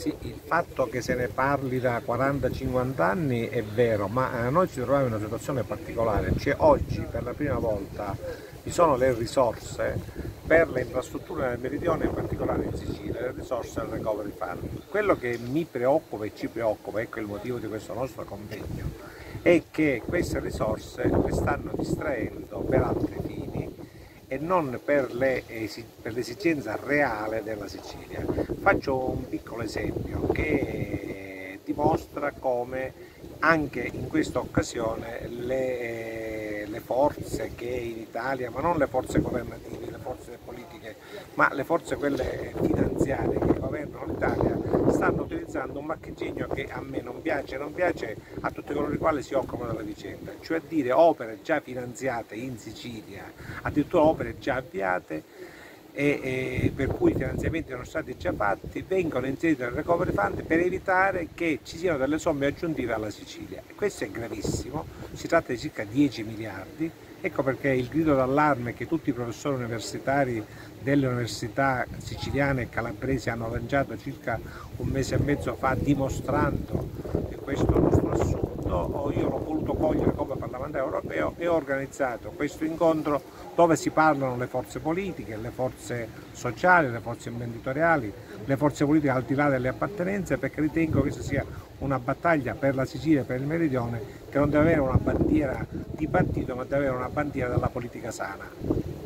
Sì, il fatto che se ne parli da 40-50 anni è vero, ma eh, noi ci troviamo in una situazione particolare, cioè oggi per la prima volta vi sono le risorse per le infrastrutture nel meridione, in particolare in Sicilia, le risorse del Recovery Fund. Quello che mi preoccupa e ci preoccupa, ecco il motivo di questo nostro convegno, è che queste risorse le stanno distraendo per altri fini e non per, l'esigenza reale della Sicilia. Faccio un piccolo esempio che dimostra come anche in questa occasione le, le forze che in Italia, ma non le forze governative, le forze politiche, ma le forze quelle finanziarie che governano utilizzando un macchigegno che a me non piace, non piace a tutti coloro i quali si occupano della vicenda, cioè a dire opere già finanziate in Sicilia, addirittura opere già avviate, e, e per cui i finanziamenti sono stati già fatti, vengono inseriti nel recovery fund per evitare che ci siano delle somme aggiuntive alla Sicilia. E questo è gravissimo, si tratta di circa 10 miliardi, ecco perché il grido d'allarme che tutti i professori universitari delle università siciliane e calabresi hanno lanciato circa un mese e mezzo fa dimostrando che questo nostro assunto, io l'ho voluto cogliere come parlamentare europeo ho organizzato questo incontro dove si parlano le forze politiche, le forze sociali, le forze imprenditoriali, le forze politiche al di là delle appartenenze perché ritengo che questa sia una battaglia per la Sicilia e per il Meridione che non deve avere una bandiera di partito ma deve avere una bandiera della politica sana.